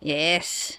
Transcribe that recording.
Yes.